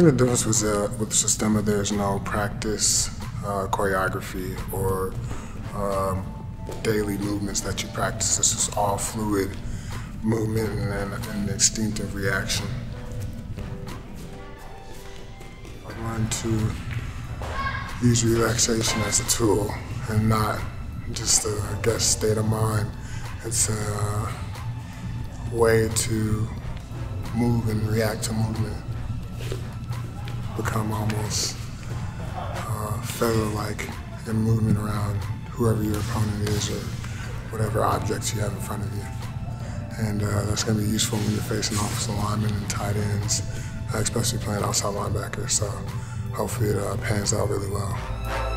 think the difference was uh, with the Systema, there's no practice, uh, choreography, or um, daily movements that you practice. This is all fluid movement and, and instinctive reaction. I learned to use relaxation as a tool and not just a guess state of mind. It's a way to move and react to movement. Become almost uh, feather-like in movement around whoever your opponent is or whatever objects you have in front of you. And uh, that's going to be useful when you're facing offensive linemen and tight ends, especially playing outside linebacker. So hopefully it uh, pans out really well.